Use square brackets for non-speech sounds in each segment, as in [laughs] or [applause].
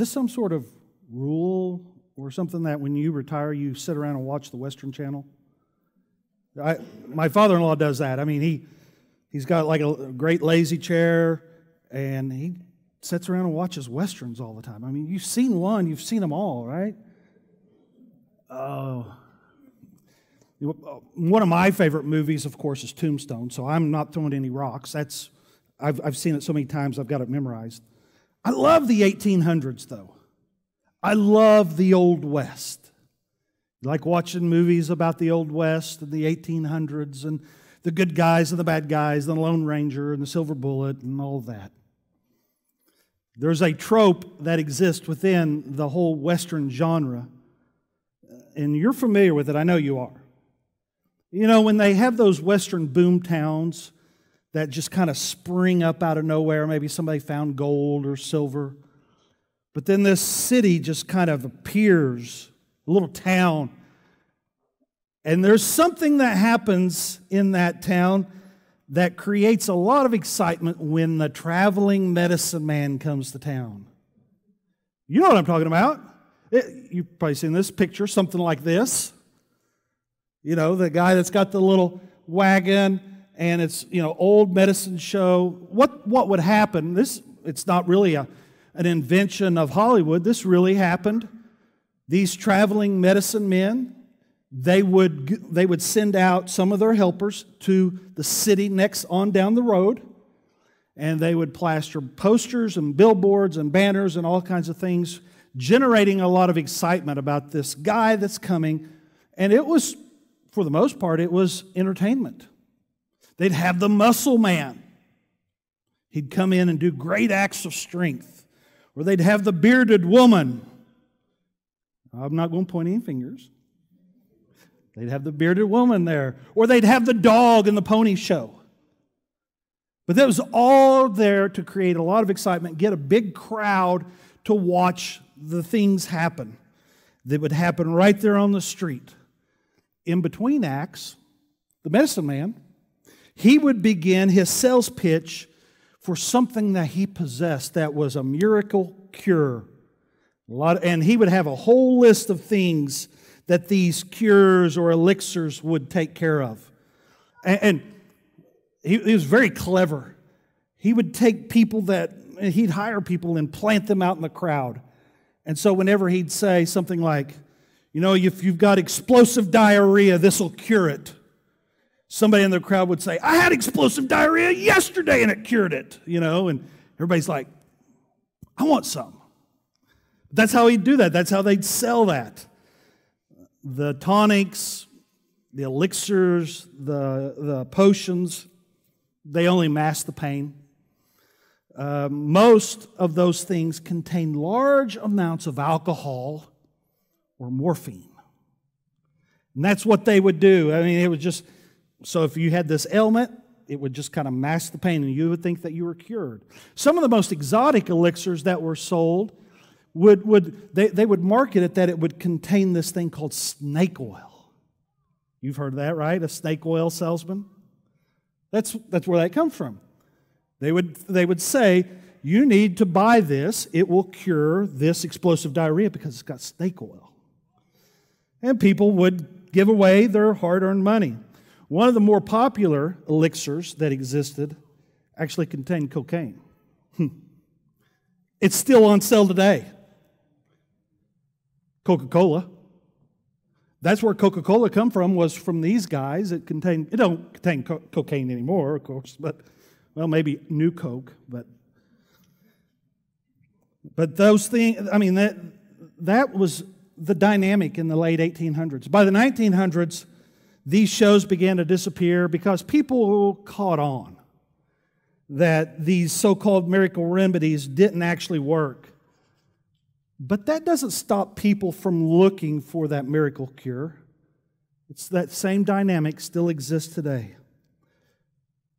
Is this some sort of rule or something that when you retire, you sit around and watch the Western Channel? I, my father in law does that. I mean, he, he's got like a great lazy chair and he sits around and watches Westerns all the time. I mean, you've seen one, you've seen them all, right? Oh. One of my favorite movies, of course, is Tombstone, so I'm not throwing any rocks. That's, I've, I've seen it so many times, I've got it memorized. I love the 1800s, though. I love the Old West. like watching movies about the Old West and the 1800s and the good guys and the bad guys, and the Lone Ranger and the Silver Bullet and all that. There's a trope that exists within the whole Western genre, and you're familiar with it. I know you are. You know, when they have those Western boom towns that just kind of spring up out of nowhere, maybe somebody found gold or silver, but then this city just kind of appears, a little town. And there's something that happens in that town that creates a lot of excitement when the traveling medicine man comes to town. You know what I'm talking about. It, you've probably seen this picture, something like this. You know, the guy that's got the little wagon and it's, you know, old medicine show. What, what would happen? This, it's not really a, an invention of Hollywood. This really happened. These traveling medicine men, they would, they would send out some of their helpers to the city next on down the road, and they would plaster posters and billboards and banners and all kinds of things, generating a lot of excitement about this guy that's coming. And it was, for the most part, it was entertainment. They'd have the muscle man. He'd come in and do great acts of strength. Or they'd have the bearded woman. I'm not going to point any fingers. They'd have the bearded woman there, or they'd have the dog in the pony show. But that was all there to create a lot of excitement, get a big crowd to watch the things happen that would happen right there on the street. In between acts, the medicine man, he would begin his sales pitch for something that he possessed that was a miracle cure. A lot and he would have a whole list of things that these cures or elixirs would take care of. And, and he, he was very clever. He would take people that, he'd hire people and plant them out in the crowd. And so whenever he'd say something like, you know, if you've got explosive diarrhea, this will cure it. Somebody in the crowd would say, I had explosive diarrhea yesterday and it cured it, you know, and everybody's like, I want some. That's how he'd do that. That's how they'd sell that the tonics, the elixirs, the, the potions, they only mask the pain. Uh, most of those things contain large amounts of alcohol or morphine. And that's what they would do. I mean, it was just so if you had this ailment, it would just kind of mask the pain and you would think that you were cured. Some of the most exotic elixirs that were sold would, would they, they would market it that it would contain this thing called snake oil. You've heard of that, right? A snake oil salesman? That's, that's where that comes from. They would, they would say, You need to buy this, it will cure this explosive diarrhea because it's got snake oil. And people would give away their hard earned money. One of the more popular elixirs that existed actually contained cocaine. Hmm. it's still on sale today. Coca Cola. That's where Coca Cola come from. Was from these guys. It contained. It don't contain co- cocaine anymore, of course, but well, maybe new Coke, but but those things. I mean that that was the dynamic in the late 1800s. By the 1900s, these shows began to disappear because people caught on that these so called miracle remedies didn't actually work. But that doesn't stop people from looking for that miracle cure. It's that same dynamic still exists today.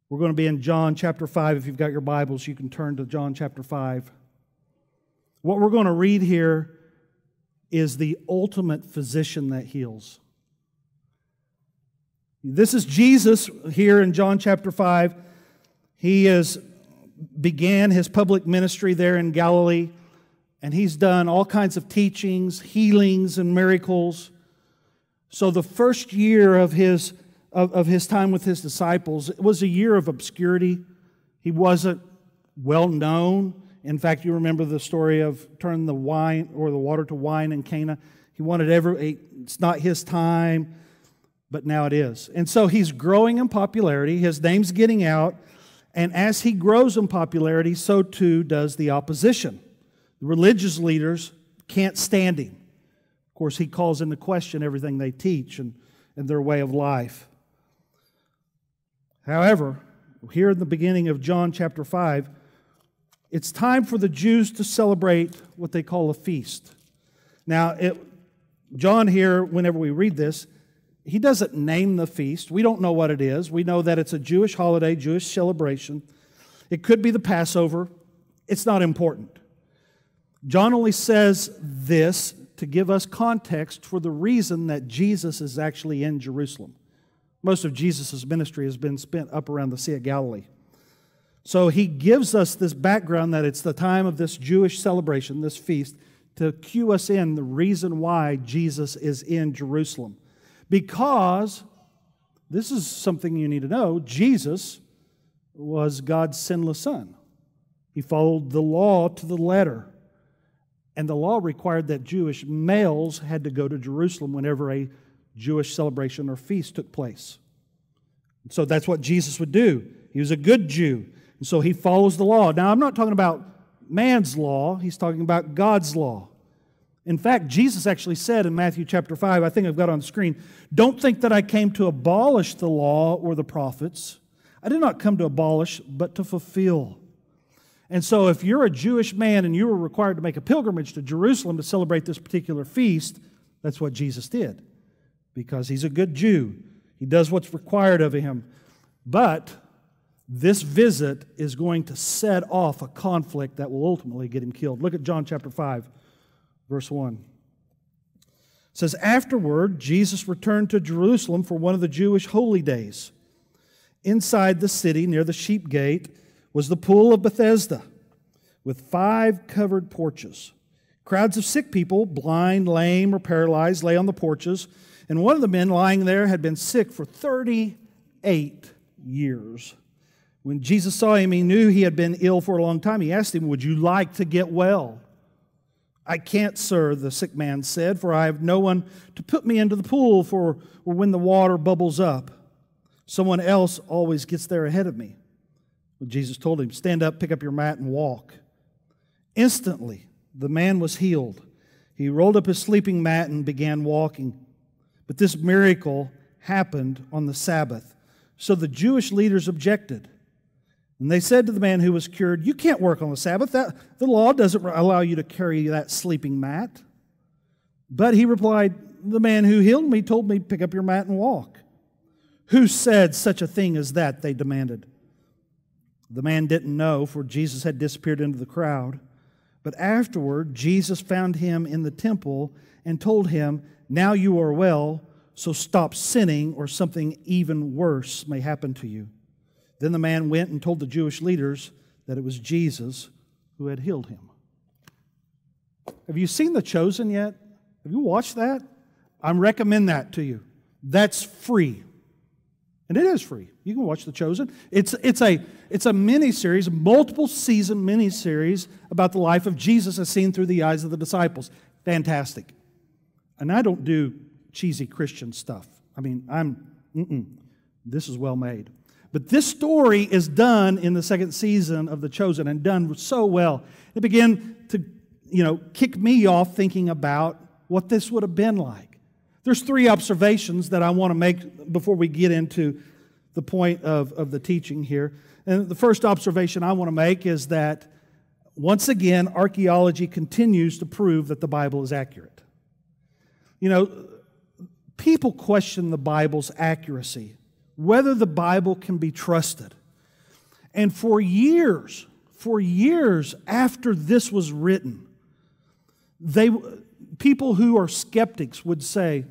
We're going to be in John chapter 5. If you've got your Bibles, you can turn to John chapter 5. What we're going to read here is the ultimate physician that heals. This is Jesus here in John chapter 5. He is, began his public ministry there in Galilee and he's done all kinds of teachings, healings, and miracles. So the first year of his, of, of his time with his disciples it was a year of obscurity. He wasn't well known. In fact, you remember the story of turning the wine or the water to wine in Cana. He wanted every, it's not his time, but now it is. And so he's growing in popularity. His name's getting out. And as he grows in popularity, so too does the opposition. The religious leaders can't stand him. Of course, he calls into question everything they teach and, and their way of life. However, here in the beginning of John chapter 5, it's time for the Jews to celebrate what they call a feast. Now, it, John here, whenever we read this, he doesn't name the feast. We don't know what it is. We know that it's a Jewish holiday, Jewish celebration. It could be the Passover. It's not important. John only says this to give us context for the reason that Jesus is actually in Jerusalem. Most of Jesus' ministry has been spent up around the Sea of Galilee. So he gives us this background that it's the time of this Jewish celebration, this feast, to cue us in the reason why Jesus is in Jerusalem. Because this is something you need to know Jesus was God's sinless son. He followed the law to the letter. And the law required that Jewish males had to go to Jerusalem whenever a Jewish celebration or feast took place. So that's what Jesus would do. He was a good Jew. And so he follows the law. Now, I'm not talking about man's law, he's talking about God's law. In fact, Jesus actually said in Matthew chapter 5, I think I've got on the screen, don't think that I came to abolish the law or the prophets. I did not come to abolish, but to fulfill. And so, if you're a Jewish man and you were required to make a pilgrimage to Jerusalem to celebrate this particular feast, that's what Jesus did because he's a good Jew. He does what's required of him. But this visit is going to set off a conflict that will ultimately get him killed. Look at John chapter 5 verse 1. It says, Afterward, Jesus returned to Jerusalem for one of the Jewish holy days. Inside the city, near the sheep gate, was the pool of Bethesda with five covered porches. Crowds of sick people, blind, lame, or paralyzed, lay on the porches, and one of the men lying there had been sick for 38 years. When Jesus saw him, he knew he had been ill for a long time. He asked him, Would you like to get well? I can't, sir, the sick man said, for I have no one to put me into the pool for when the water bubbles up. Someone else always gets there ahead of me. Jesus told him, Stand up, pick up your mat, and walk. Instantly, the man was healed. He rolled up his sleeping mat and began walking. But this miracle happened on the Sabbath. So the Jewish leaders objected. And they said to the man who was cured, You can't work on the Sabbath. That, the law doesn't allow you to carry that sleeping mat. But he replied, The man who healed me told me, Pick up your mat and walk. Who said such a thing as that? They demanded. The man didn't know, for Jesus had disappeared into the crowd. But afterward, Jesus found him in the temple and told him, Now you are well, so stop sinning, or something even worse may happen to you. Then the man went and told the Jewish leaders that it was Jesus who had healed him. Have you seen The Chosen yet? Have you watched that? I recommend that to you. That's free. And it is free. You can watch The Chosen. It's, it's, a, it's a mini series, multiple season mini series about the life of Jesus as seen through the eyes of the disciples. Fantastic. And I don't do cheesy Christian stuff. I mean, I'm, this is well made. But this story is done in the second season of The Chosen and done so well. It began to, you know, kick me off thinking about what this would have been like. There's three observations that I want to make before we get into the point of, of the teaching here. And the first observation I want to make is that once again, archaeology continues to prove that the Bible is accurate. You know, people question the Bible's accuracy whether the Bible can be trusted. And for years, for years after this was written, they, people who are skeptics would say,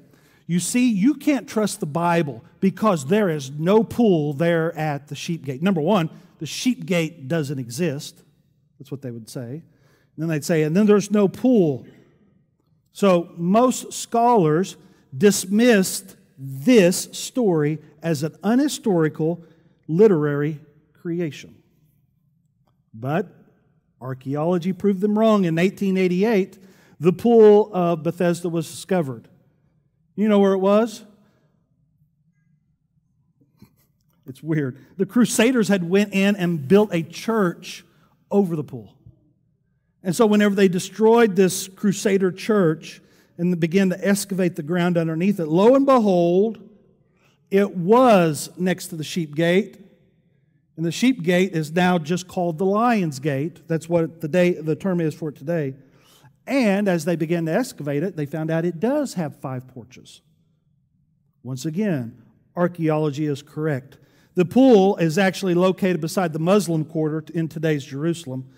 You see, you can't trust the Bible because there is no pool there at the sheep gate. Number one, the sheep gate doesn't exist. That's what they would say. And then they'd say, and then there's no pool. So most scholars dismissed this story as an unhistorical literary creation. But archaeology proved them wrong. In 1888, the pool of Bethesda was discovered. You know where it was? It's weird. The Crusaders had went in and built a church over the pool. And so whenever they destroyed this Crusader church and began to excavate the ground underneath it, lo and behold, it was next to the sheep gate. And the sheep gate is now just called the lion's gate. That's what the, day, the term is for it today. And as they began to excavate it, they found out it does have five porches. Once again, archaeology is correct. The pool is actually located beside the Muslim quarter in today's Jerusalem.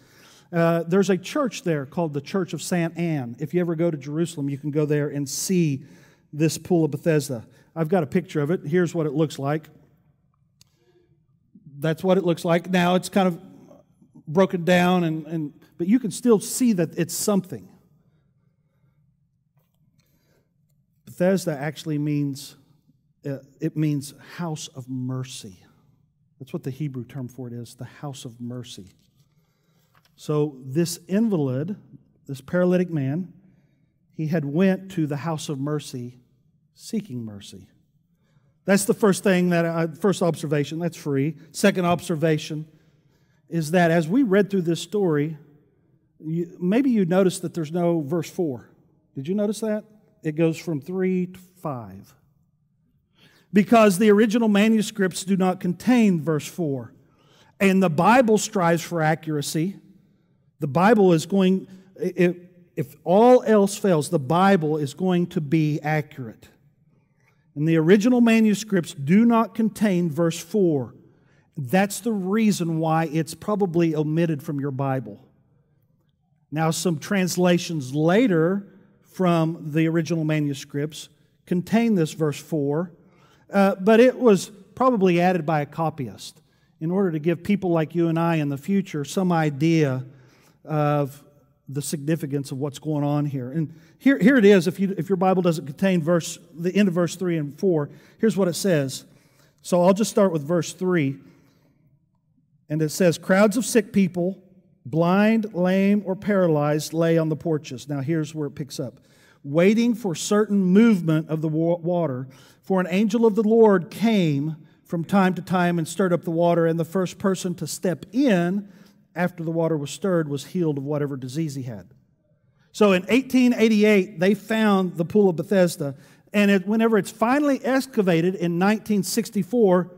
Uh, there's a church there called the Church of St. Anne. If you ever go to Jerusalem, you can go there and see this pool of Bethesda. I've got a picture of it. Here's what it looks like. That's what it looks like. Now it's kind of broken down, and, and, but you can still see that it's something. Bethesda actually means uh, it means house of mercy. That's what the Hebrew term for it is, the house of mercy. So this invalid, this paralytic man, he had went to the house of mercy seeking mercy. That's the first thing that I, first observation, that's free. Second observation is that as we read through this story, you, maybe you noticed that there's no verse 4. Did you notice that? It goes from 3 to 5. Because the original manuscripts do not contain verse 4. And the Bible strives for accuracy. The Bible is going, if, if all else fails, the Bible is going to be accurate. And the original manuscripts do not contain verse 4. That's the reason why it's probably omitted from your Bible. Now, some translations later from the original manuscripts contain this verse 4, uh, but it was probably added by a copyist in order to give people like you and I in the future some idea of the significance of what's going on here. And here, here it is, if, you, if your Bible doesn't contain verse, the end of verse 3 and 4, here's what it says. So I'll just start with verse 3. And it says, Crowds of sick people blind, lame, or paralyzed, lay on the porches. Now, here's where it picks up waiting for certain movement of the water. For an angel of the Lord came from time to time and stirred up the water, and the first person to step in after the water was stirred was healed of whatever disease he had. So in 1888, they found the Pool of Bethesda, and it, whenever it's finally excavated in 1964,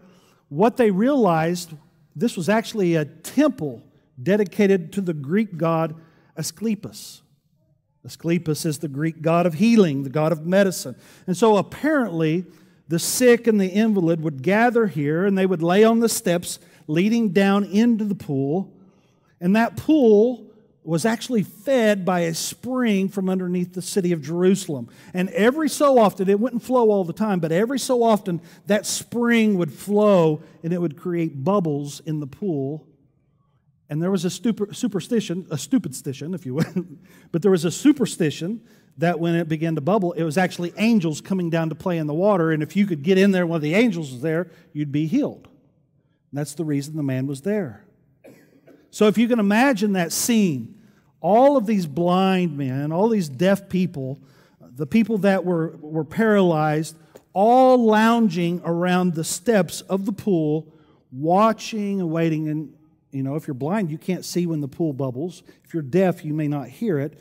what they realized this was actually a temple dedicated to the Greek god Asclepius. Asclepius is the Greek god of healing, the god of medicine. And so apparently, the sick and the invalid would gather here and they would lay on the steps leading down into the pool. And that pool was actually fed by a spring from underneath the city of Jerusalem. And every so often, it wouldn't flow all the time, but every so often, that spring would flow and it would create bubbles in the pool. And there was a superstition, a stupid stition, if you will, [laughs] but there was a superstition that when it began to bubble, it was actually angels coming down to play in the water. And if you could get in there when the angels was there, you'd be healed. And that's the reason the man was there. So if you can imagine that scene, all of these blind men, all these deaf people, the people that were, were paralyzed, all lounging around the steps of the pool, watching and waiting. And you know, if you're blind, you can't see when the pool bubbles. If you're deaf, you may not hear it.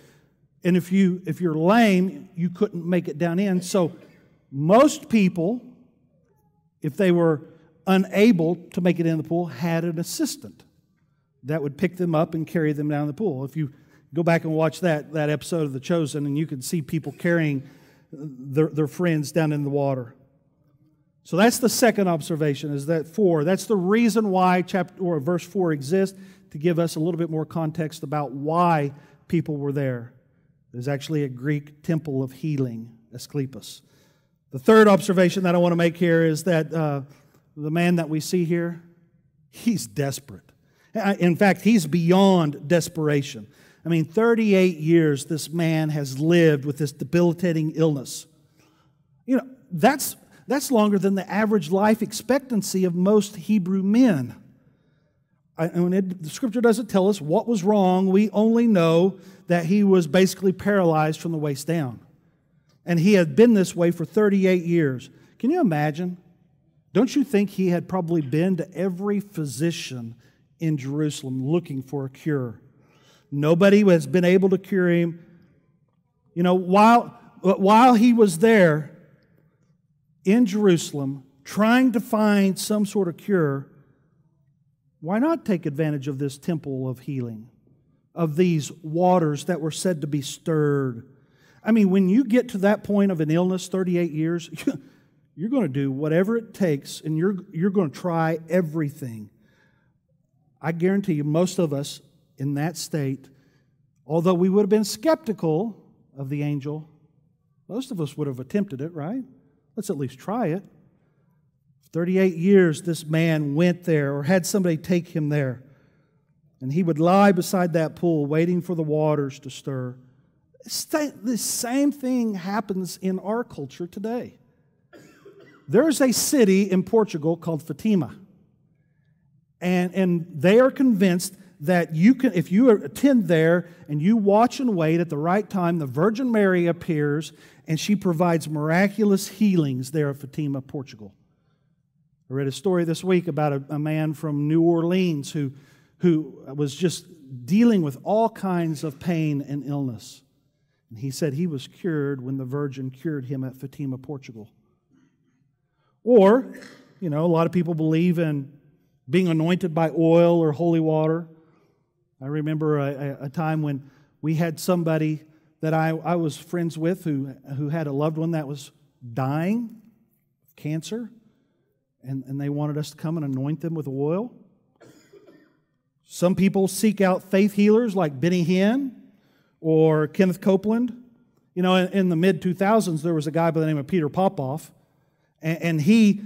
And if you if you're lame, you couldn't make it down in. So most people, if they were unable to make it in the pool, had an assistant that would pick them up and carry them down the pool. If you go back and watch that, that episode of The Chosen, and you can see people carrying their, their friends down in the water. So that's the second observation is that four. That's the reason why chapter or verse four exists to give us a little bit more context about why people were there. There's actually a Greek temple of healing, Asclepius. The third observation that I want to make here is that uh, the man that we see here, he's desperate. Uh, in fact, he's beyond desperation. I mean, 38 years this man has lived with this debilitating illness. You know, that's, that's longer than the average life expectancy of most Hebrew men. I, and it, the scripture doesn't tell us what was wrong. We only know that he was basically paralyzed from the waist down. And he had been this way for 38 years. Can you imagine? Don't you think he had probably been to every physician in Jerusalem looking for a cure? Nobody has been able to cure him. You know, while, while he was there in Jerusalem trying to find some sort of cure, why not take advantage of this temple of healing, of these waters that were said to be stirred? I mean, when you get to that point of an illness, 38 years, [laughs] you're going to do whatever it takes and you're, you're going to try everything. I guarantee you, most of us in that state, although we would have been skeptical of the angel, most of us would have attempted it, right? Let's at least try it. 38 years this man went there or had somebody take him there. And he would lie beside that pool waiting for the waters to stir. The same thing happens in our culture today. There's a city in Portugal called Fatima. And, and they are convinced that you can, if you attend there and you watch and wait at the right time, the Virgin Mary appears and she provides miraculous healings there at Fatima, Portugal. I read a story this week about a, a man from New Orleans who, who was just dealing with all kinds of pain and illness. And he said he was cured when the Virgin cured him at Fatima, Portugal. Or, you know, a lot of people believe in being anointed by oil or holy water. I remember a, a time when we had somebody that I, I was friends with who, who had a loved one that was dying of cancer, and, and they wanted us to come and anoint them with oil. Some people seek out faith healers like Benny Hinn or Kenneth Copeland. You know, in, in the mid 2000s, there was a guy by the name of Peter Popoff and, and he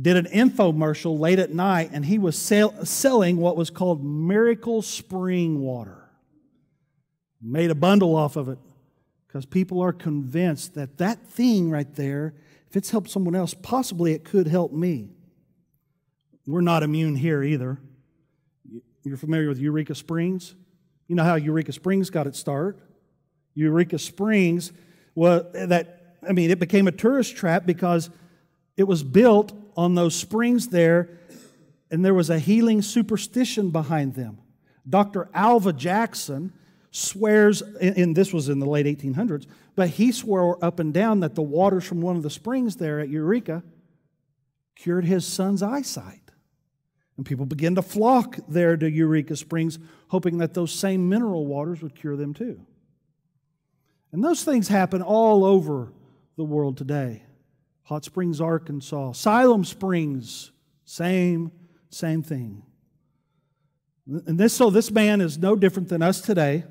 did an infomercial late at night, and he was sell, selling what was called Miracle Spring Water. Made a bundle off of it because people are convinced that that thing right there, if it's helped someone else, possibly it could help me. We're not immune here either. You're familiar with Eureka Springs? You know how Eureka Springs got its start? Eureka Springs was that I mean it became a tourist trap because it was built on those springs there, and there was a healing superstition behind them. Dr. Alvah Jackson swears, and this was in the late 1800s, but he swore up and down that the waters from one of the springs there at Eureka cured his son's eyesight. And people began to flock there to Eureka Springs, hoping that those same mineral waters would cure them too. And those things happen all over the world today. Hot Springs, Arkansas. Siloam Springs, same, same thing. And this, so this man is no different than us today.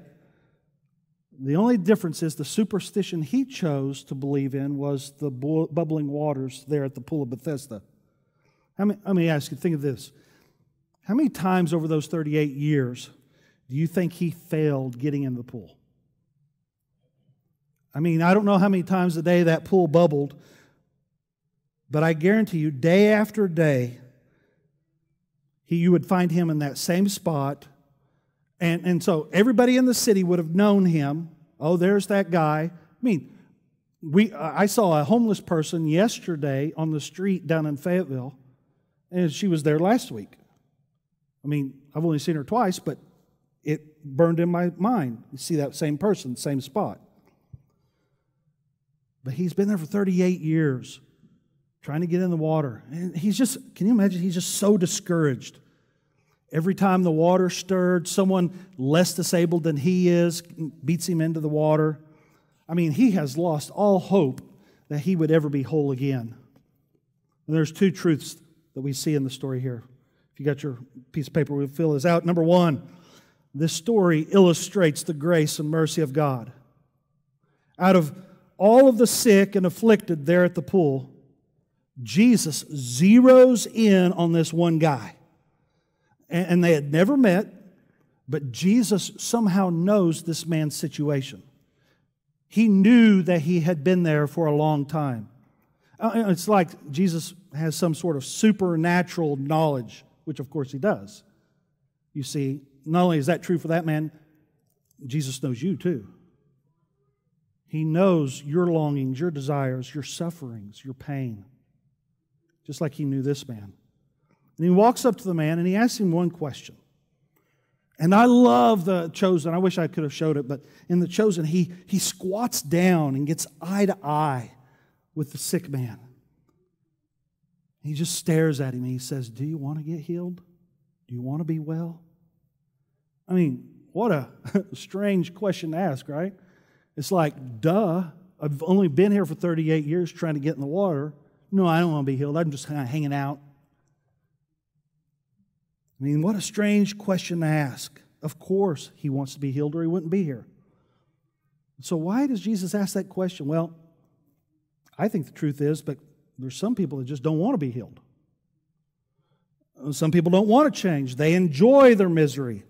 The only difference is the superstition he chose to believe in was the bubbling waters there at the pool of Bethesda. How many, let me ask you, think of this. How many times over those 38 years do you think he failed getting in the pool? I mean, I don't know how many times a day that pool bubbled, but I guarantee you, day after day, he, you would find him in that same spot. And, and so everybody in the city would have known him. Oh, there's that guy. I mean, we, I saw a homeless person yesterday on the street down in Fayetteville, and she was there last week. I mean, I've only seen her twice, but it burned in my mind. You see that same person, same spot. But he's been there for 38 years trying to get in the water. And he's just, can you imagine? He's just so discouraged. Every time the water stirred, someone less disabled than he is beats him into the water. I mean, he has lost all hope that he would ever be whole again. And there's two truths that we see in the story here. If you got your piece of paper, we'll fill this out. Number one, this story illustrates the grace and mercy of God. Out of all of the sick and afflicted there at the pool, Jesus zeroes in on this one guy. And they had never met, But Jesus somehow knows this man's situation. He knew that he had been there for a long time. Uh, it's like Jesus has some sort of supernatural knowledge, which of course he does. You see, not only is that true for that man, Jesus knows you too. He knows your longings, your desires, your sufferings, your pain, just like he knew this man. And he walks up to the man and he asks him one question. And I love the chosen. I wish I could have showed it, but in the chosen, he, he squats down and gets eye to eye with the sick man. He just stares at him and he says, Do you want to get healed? Do you want to be well? I mean, what a [laughs] strange question to ask, right? It's like, duh, I've only been here for 38 years trying to get in the water. No, I don't want to be healed. I'm just kind of hanging out. I mean, what a strange question to ask. Of course, he wants to be healed or he wouldn't be here. So, why does Jesus ask that question? Well, I think the truth is, but there's some people that just don't want to be healed. Some people don't want to change, they enjoy their misery.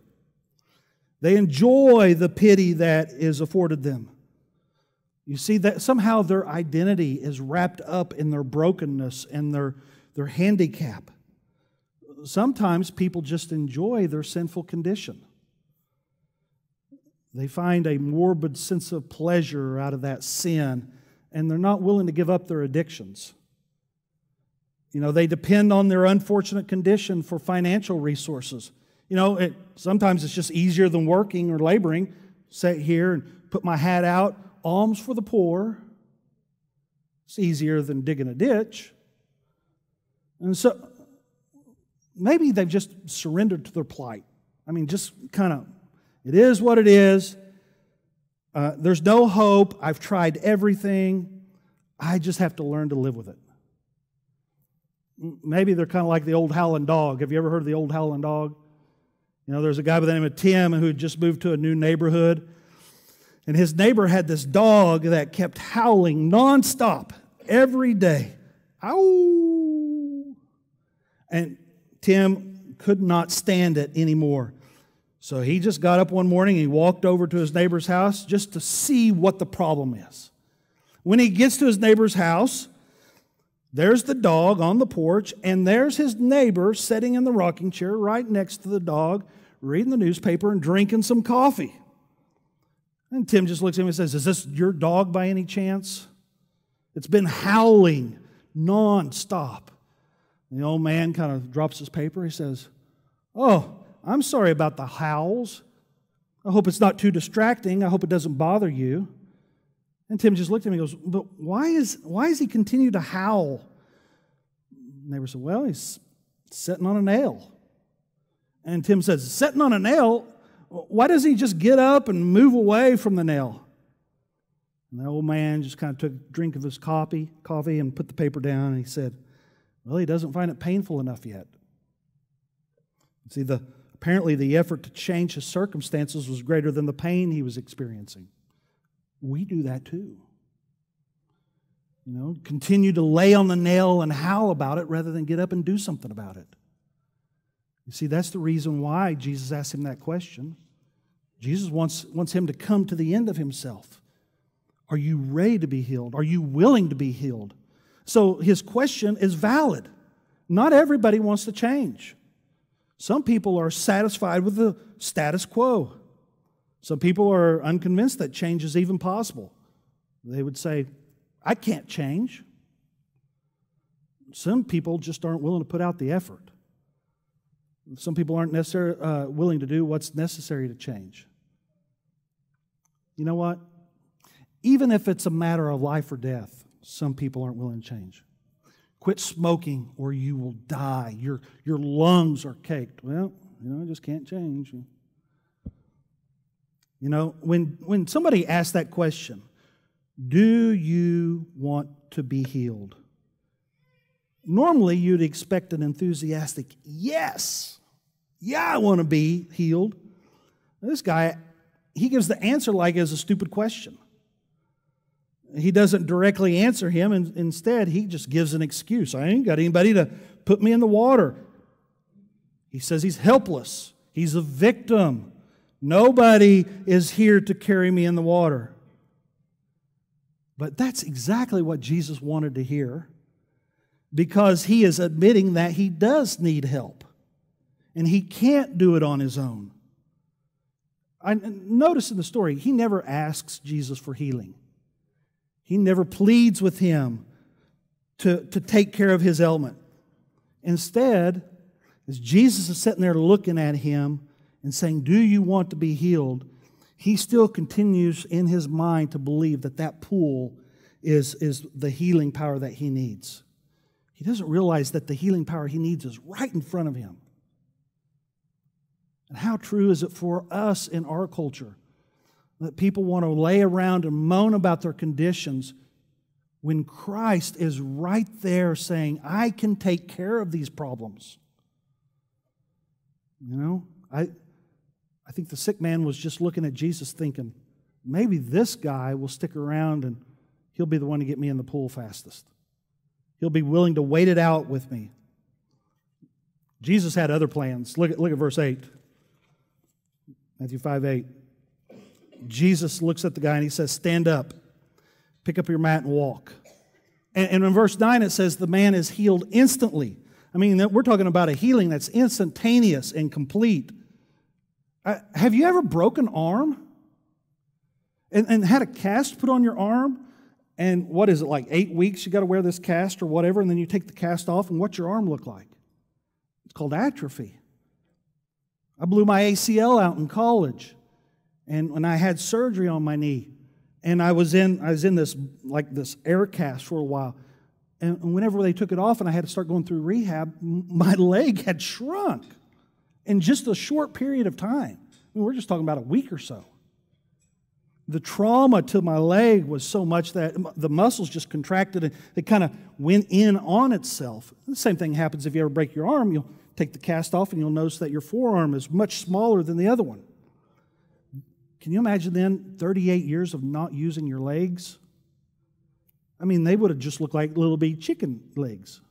They enjoy the pity that is afforded them. You see that somehow their identity is wrapped up in their brokenness and their, their handicap. Sometimes people just enjoy their sinful condition. They find a morbid sense of pleasure out of that sin, and they're not willing to give up their addictions. You know, they depend on their unfortunate condition for financial resources. You know, it, sometimes it's just easier than working or laboring. Sit here and put my hat out, alms for the poor. It's easier than digging a ditch. And so maybe they've just surrendered to their plight. I mean, just kind of, it is what it is. Uh, there's no hope. I've tried everything. I just have to learn to live with it. Maybe they're kind of like the old howling dog. Have you ever heard of the old howling dog? You know, there's a guy by the name of Tim who had just moved to a new neighborhood. And his neighbor had this dog that kept howling nonstop every day. Ow! And Tim could not stand it anymore. So he just got up one morning and he walked over to his neighbor's house just to see what the problem is. When he gets to his neighbor's house, there's the dog on the porch, and there's his neighbor sitting in the rocking chair right next to the dog, reading the newspaper and drinking some coffee. And Tim just looks at him and says, Is this your dog by any chance? It's been howling nonstop. And the old man kind of drops his paper. He says, Oh, I'm sorry about the howls. I hope it's not too distracting. I hope it doesn't bother you. And Tim just looked at me and goes, But why is why does he continue to howl? The neighbor said, Well, he's sitting on a nail. And Tim says, Sitting on a nail? Why doesn't he just get up and move away from the nail? And the old man just kind of took a drink of his coffee, coffee and put the paper down and he said, Well, he doesn't find it painful enough yet. See, the apparently the effort to change his circumstances was greater than the pain he was experiencing we do that too. You know, continue to lay on the nail and howl about it rather than get up and do something about it. You see, that's the reason why Jesus asked him that question. Jesus wants, wants him to come to the end of himself. Are you ready to be healed? Are you willing to be healed? So his question is valid. Not everybody wants to change. Some people are satisfied with the status quo. Some people are unconvinced that change is even possible. They would say, I can't change. Some people just aren't willing to put out the effort. Some people aren't necessarily uh, willing to do what's necessary to change. You know what? Even if it's a matter of life or death, some people aren't willing to change. Quit smoking or you will die. Your, your lungs are caked. Well, you know, I just can't change. You know, when, when somebody asks that question, do you want to be healed? Normally, you'd expect an enthusiastic yes. Yeah, I want to be healed. This guy, he gives the answer like it's a stupid question. He doesn't directly answer him, and instead, he just gives an excuse. I ain't got anybody to put me in the water. He says he's helpless, he's a victim. Nobody is here to carry me in the water. But that's exactly what Jesus wanted to hear because he is admitting that he does need help and he can't do it on his own. I notice in the story, he never asks Jesus for healing. He never pleads with him to, to take care of his ailment. Instead, as Jesus is sitting there looking at him and saying, Do you want to be healed? He still continues in his mind to believe that that pool is, is the healing power that he needs. He doesn't realize that the healing power he needs is right in front of him. And how true is it for us in our culture that people want to lay around and moan about their conditions when Christ is right there saying, I can take care of these problems? You know, I, I think the sick man was just looking at Jesus thinking, maybe this guy will stick around and he'll be the one to get me in the pool fastest. He'll be willing to wait it out with me. Jesus had other plans. Look at, look at verse 8. Matthew 5 8. Jesus looks at the guy and he says, Stand up, pick up your mat and walk. And, and in verse 9 it says, The man is healed instantly. I mean, we're talking about a healing that's instantaneous and complete. Uh, have you ever broken arm and, and had a cast put on your arm? And what is it, like eight weeks you got to wear this cast or whatever, and then you take the cast off, and what's your arm look like? It's called atrophy. I blew my ACL out in college, and when I had surgery on my knee, and I was in I was in this like this air cast for a while, and whenever they took it off, and I had to start going through rehab, my [laughs] leg had shrunk in just a short period of time. I mean, we're just talking about a week or so. The trauma to my leg was so much that the muscles just contracted and it kind of went in on itself. The same thing happens if you ever break your arm. You'll take the cast off and you'll notice that your forearm is much smaller than the other one. Can you imagine then 38 years of not using your legs? I mean, they would have just looked like little bitty chicken legs.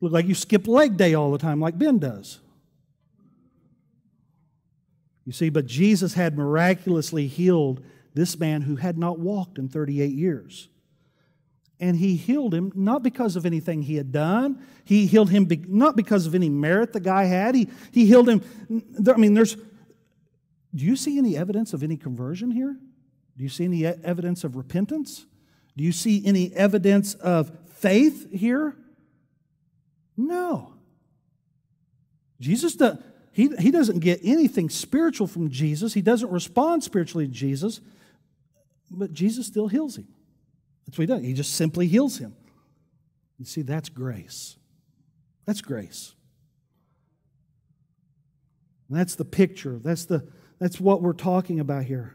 Look like you skip leg day all the time, like Ben does. You see, but Jesus had miraculously healed this man who had not walked in 38 years. And he healed him not because of anything he had done. He healed him be, not because of any merit the guy had. He, he healed him. I mean, there's. Do you see any evidence of any conversion here? Do you see any evidence of repentance? Do you see any evidence of faith here? No. Jesus does, he, he doesn't get anything spiritual from Jesus. He doesn't respond spiritually to Jesus, but Jesus still heals him. That's what he does. He just simply heals him. You see, that's grace. That's grace. And that's the picture. That's, the, that's what we're talking about here.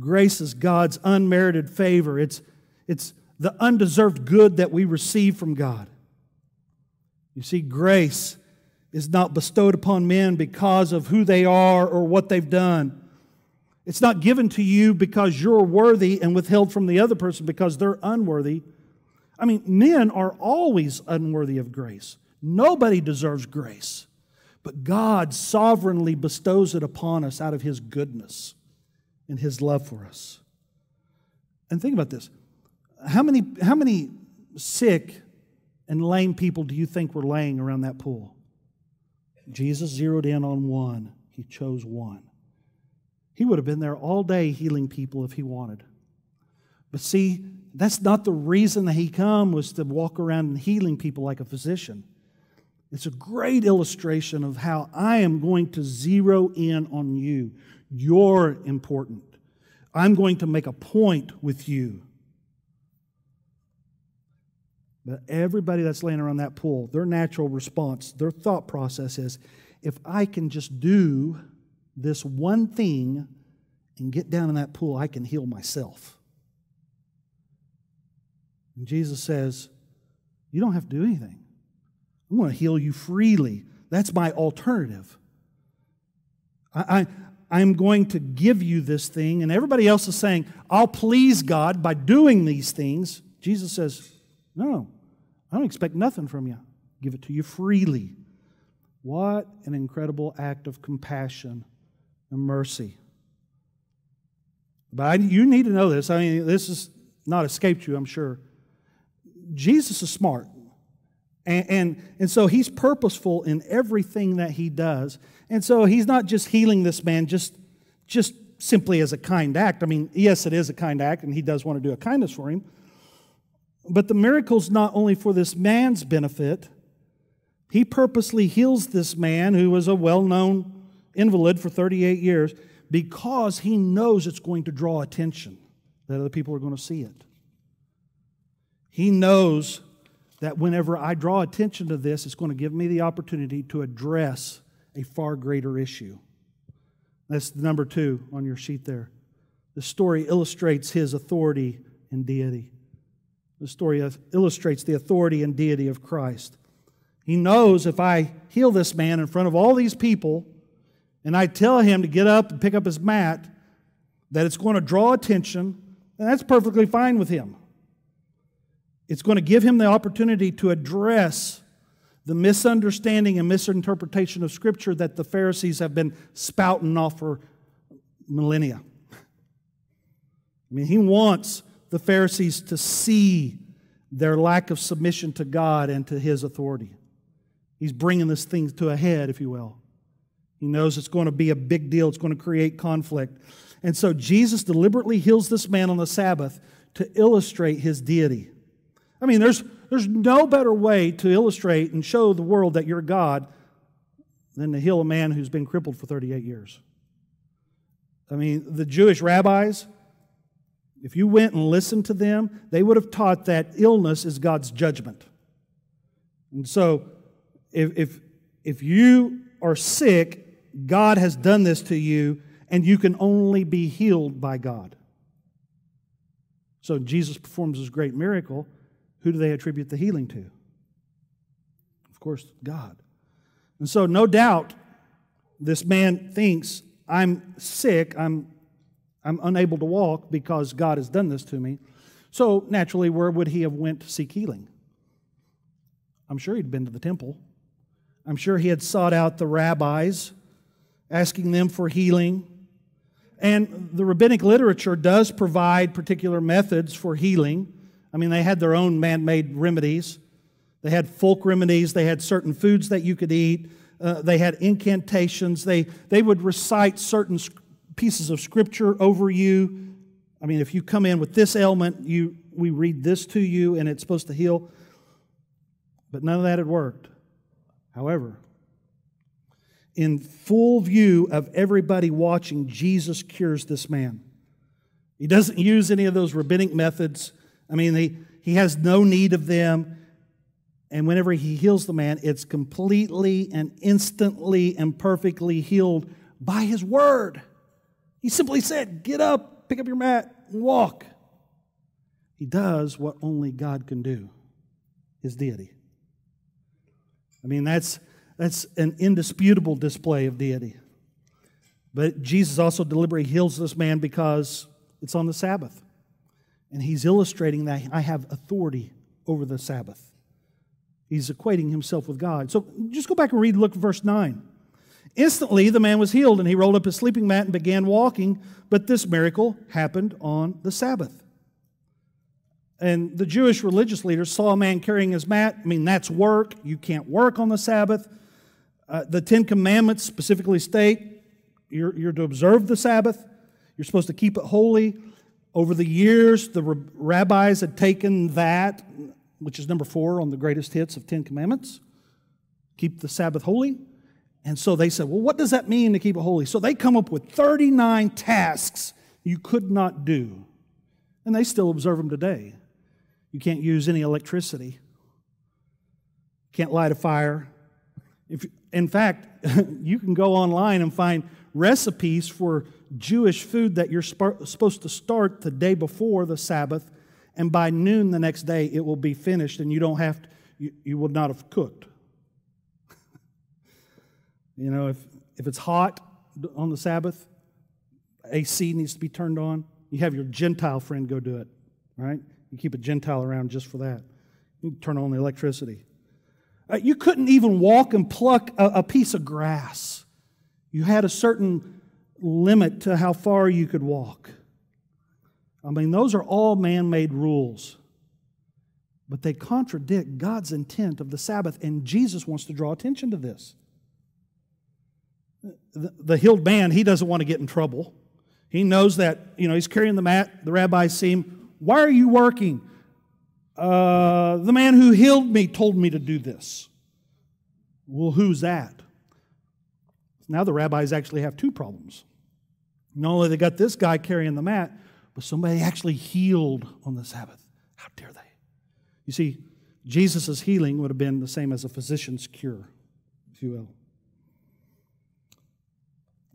Grace is God's unmerited favor, it's, it's the undeserved good that we receive from God. You see, grace is not bestowed upon men because of who they are or what they've done. It's not given to you because you're worthy and withheld from the other person because they're unworthy. I mean, men are always unworthy of grace. Nobody deserves grace. But God sovereignly bestows it upon us out of His goodness and His love for us. And think about this how many, how many sick and lame people do you think were laying around that pool? Jesus zeroed in on one, he chose one. He would have been there all day healing people if he wanted. But see, that's not the reason that he come was to walk around and healing people like a physician. It's a great illustration of how I am going to zero in on you. You're important. I'm going to make a point with you. But everybody that's laying around that pool, their natural response, their thought process is if I can just do this one thing and get down in that pool, I can heal myself. And Jesus says, You don't have to do anything. I'm going to heal you freely. That's my alternative. I, I, am going to give you this thing, and everybody else is saying, I'll please God by doing these things. Jesus says, No, I don't expect nothing from you. Give it to you freely. What an incredible act of compassion and mercy. But I, you need to know this. I mean, this has not escaped you, I'm sure. Jesus is smart. And, and, and so he's purposeful in everything that he does. And so he's not just healing this man just, just simply as a kind act. I mean, yes, it is a kind act, and he does want to do a kindness for him. But the miracle's not only for this man's benefit, he purposely heals this man who was a well known invalid for 38 years because he knows it's going to draw attention, that other people are going to see it. He knows that whenever I draw attention to this, it's going to give me the opportunity to address a far greater issue. That's number two on your sheet there. The story illustrates his authority and deity. The story illustrates the authority and deity of Christ. He knows if I heal this man in front of all these people and I tell him to get up and pick up his mat, that it's going to draw attention, and that's perfectly fine with him. It's going to give him the opportunity to address the misunderstanding and misinterpretation of Scripture that the Pharisees have been spouting off for millennia. I mean, he wants the Pharisees to see their lack of submission to God and to his authority. He's bringing this thing to a head, if you will. He knows it's going to be a big deal, it's going to create conflict. And so Jesus deliberately heals this man on the Sabbath to illustrate his deity. I mean, there's, there's no better way to illustrate and show the world that you're God than to heal a man who's been crippled for 38 years. I mean, the Jewish rabbis, if you went and listened to them, they would have taught that illness is God's judgment. And so, if, if, if you are sick, God has done this to you, and you can only be healed by God. So, Jesus performs this great miracle who do they attribute the healing to? Of course, God. And so, no doubt, this man thinks, I'm sick, I'm, I'm unable to walk because God has done this to me. So, naturally, where would he have went to seek healing? I'm sure he'd been to the temple. I'm sure he had sought out the rabbis, asking them for healing. And the rabbinic literature does provide particular methods for healing. I mean, they had their own man made remedies. They had folk remedies. They had certain foods that you could eat. Uh, they had incantations. They, they would recite certain pieces of scripture over you. I mean, if you come in with this ailment, you, we read this to you and it's supposed to heal. But none of that had worked. However, in full view of everybody watching, Jesus cures this man. He doesn't use any of those rabbinic methods. I mean, he, he has no need of them. And whenever he heals the man, it's completely and instantly and perfectly healed by his word. He simply said, Get up, pick up your mat, and walk. He does what only God can do his deity. I mean, that's, that's an indisputable display of deity. But Jesus also deliberately heals this man because it's on the Sabbath. And he's illustrating that I have authority over the Sabbath. He's equating himself with God. So just go back and read, look verse 9. Instantly, the man was healed, and he rolled up his sleeping mat and began walking. But this miracle happened on the Sabbath. And the Jewish religious leaders saw a man carrying his mat. I mean, that's work. You can't work on the Sabbath. Uh, the Ten Commandments specifically state you're, you're to observe the Sabbath, you're supposed to keep it holy. Over the years, the rabbis had taken that, which is number four on the greatest hits of Ten Commandments keep the Sabbath holy. And so they said, well, what does that mean to keep it holy? So they come up with 39 tasks you could not do. And they still observe them today. You can't use any electricity, can't light a fire. If, in fact, [laughs] you can go online and find recipes for Jewish food that you're sp- supposed to start the day before the Sabbath, and by noon the next day it will be finished, and you don't have to, you, you not have cooked. [laughs] you know, if, if it's hot on the Sabbath, AC needs to be turned on. You have your Gentile friend go do it, right? You keep a Gentile around just for that. You turn on the electricity. Uh, you couldn't even walk and pluck a, a piece of grass. You had a certain limit to how far you could walk. I mean, those are all man made rules. But they contradict God's intent of the Sabbath, and Jesus wants to draw attention to this. The, the healed man, he doesn't want to get in trouble. He knows that, you know, he's carrying the mat. The rabbis see him. Why are you working? Uh, the man who healed me told me to do this. Well, who's that? Now the rabbis actually have two problems. Not only they got this guy carrying the mat, but somebody actually healed on the Sabbath. How dare they? You see, Jesus' healing would have been the same as a physician's cure, if you will.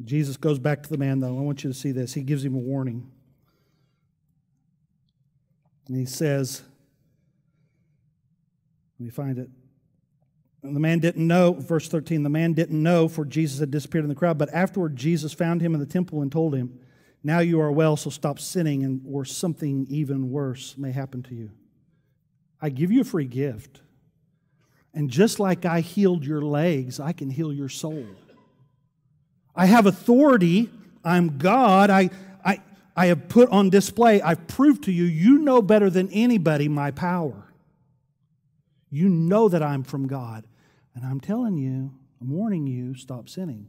Jesus goes back to the man, though. I want you to see this. He gives him a warning. And he says, me find it. And the man didn't know, verse 13, the man didn't know, for Jesus had disappeared in the crowd. But afterward, Jesus found him in the temple and told him, Now you are well, so stop sinning, and, or something even worse may happen to you. I give you a free gift. And just like I healed your legs, I can heal your soul. I have authority. I'm God. I, I, I have put on display, I've proved to you, you know better than anybody my power. You know that I'm from God. And I'm telling you, I'm warning you, stop sinning.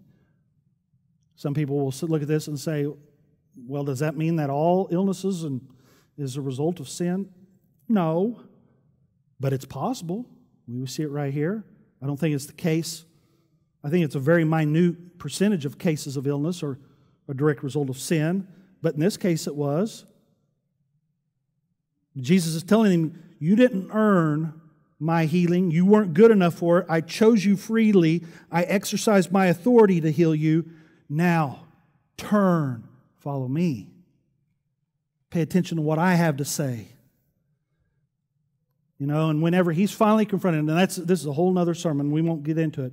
Some people will look at this and say, well, does that mean that all illnesses and is a result of sin? No, but it's possible. We see it right here. I don't think it's the case. I think it's a very minute percentage of cases of illness or a direct result of sin, but in this case it was. Jesus is telling him, You didn't earn my healing. You weren't good enough for it. I chose you freely. I exercised my authority to heal you. Now, turn, follow me. Pay attention to what I have to say. You know, and whenever he's finally confronted, and that's this is a whole other sermon, we won't get into it.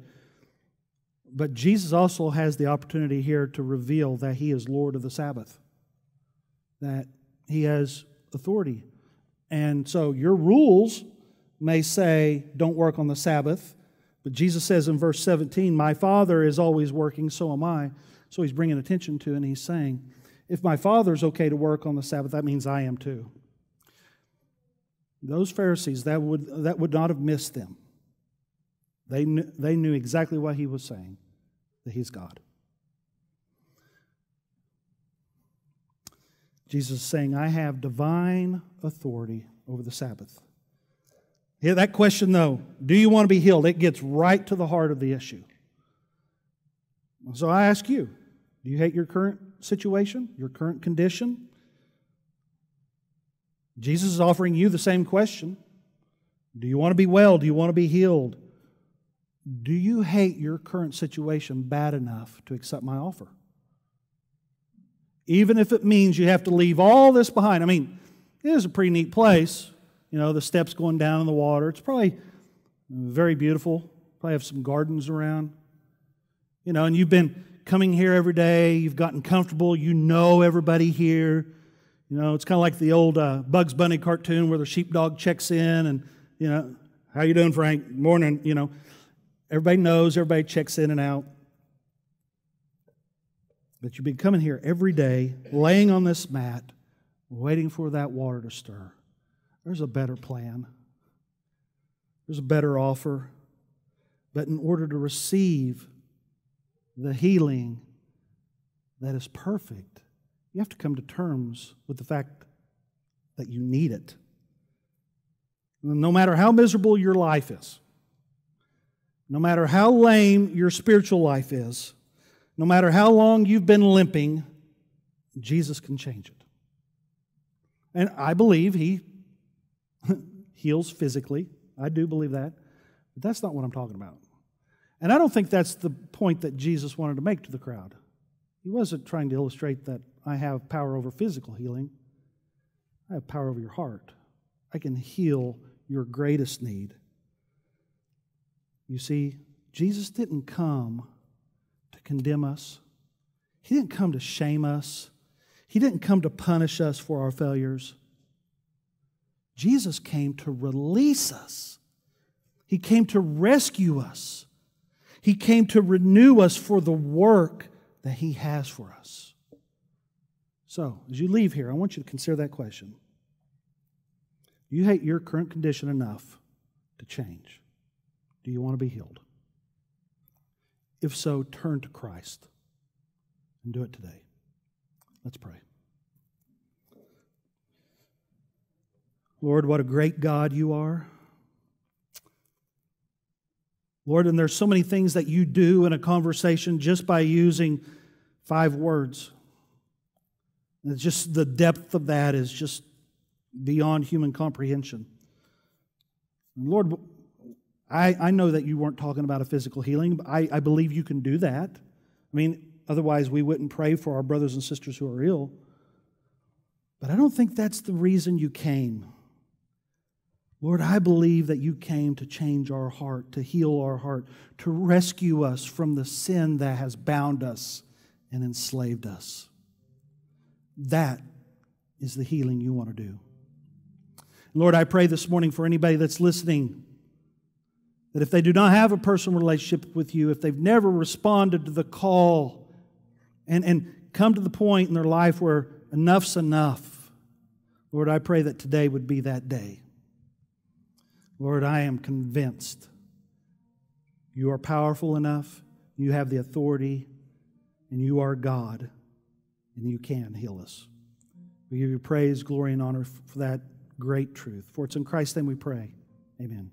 But Jesus also has the opportunity here to reveal that he is Lord of the Sabbath, that he has authority. And so your rules may say, don't work on the Sabbath. But Jesus says in verse 17, My Father is always working, so am I. So he's bringing attention to, and he's saying, If my Father's okay to work on the Sabbath, that means I am too. Those Pharisees, that would, that would not have missed them. They knew, they knew exactly what he was saying that he's God. Jesus is saying, I have divine authority over the Sabbath. That question, though, do you want to be healed? It gets right to the heart of the issue. So I ask you do you hate your current situation, your current condition? Jesus is offering you the same question. Do you want to be well? Do you want to be healed? Do you hate your current situation bad enough to accept my offer? Even if it means you have to leave all this behind. I mean, it is a pretty neat place you know, the steps going down in the water. It's probably very beautiful. Probably have some gardens around. You know, and you've been coming here every day. You've gotten comfortable. You know everybody here. You know, it's kind of like the old uh, Bugs Bunny cartoon where the sheepdog checks in and, you know, how you doing, Frank? Morning. You know, everybody knows. Everybody checks in and out. But you've been coming here every day, laying on this mat, waiting for that water to stir. There's a better plan, there's a better offer. But in order to receive the healing that is perfect, you have to come to terms with the fact that you need it. No matter how miserable your life is, no matter how lame your spiritual life is, no matter how long you've been limping, Jesus can change it. And I believe He [laughs] heals physically. I do believe that. But that's not what I'm talking about. And I don't think that's the point that Jesus wanted to make to the crowd. He wasn't trying to illustrate that I have power over physical healing, I have power over your heart. I can heal your greatest need. You see, Jesus didn't come to condemn us, He didn't come to shame us, He didn't come to punish us for our failures. Jesus came to release us, He came to rescue us, He came to renew us for the work that He has for us. So, as you leave here, I want you to consider that question. Do you hate your current condition enough to change? Do you want to be healed? If so, turn to Christ and do it today. Let's pray. Lord, what a great God you are. Lord, and there's so many things that you do in a conversation just by using five words. And it's just the depth of that is just beyond human comprehension. Lord, I, I know that you weren't talking about a physical healing, but I, I believe you can do that. I mean, otherwise we wouldn't pray for our brothers and sisters who are ill. But I don't think that's the reason you came. Lord, I believe that you came to change our heart, to heal our heart, to rescue us from the sin that has bound us and enslaved us. That is the healing you want to do. Lord, I pray this morning for anybody that's listening that if they do not have a personal relationship with you, if they've never responded to the call and, and come to the point in their life where enough's enough, Lord, I pray that today would be that day. Lord, I am convinced you are powerful enough, you have the authority, and you are God, and you can heal us. We give you praise, glory, and honor for that great truth. For it's in Christ's name we pray. Amen.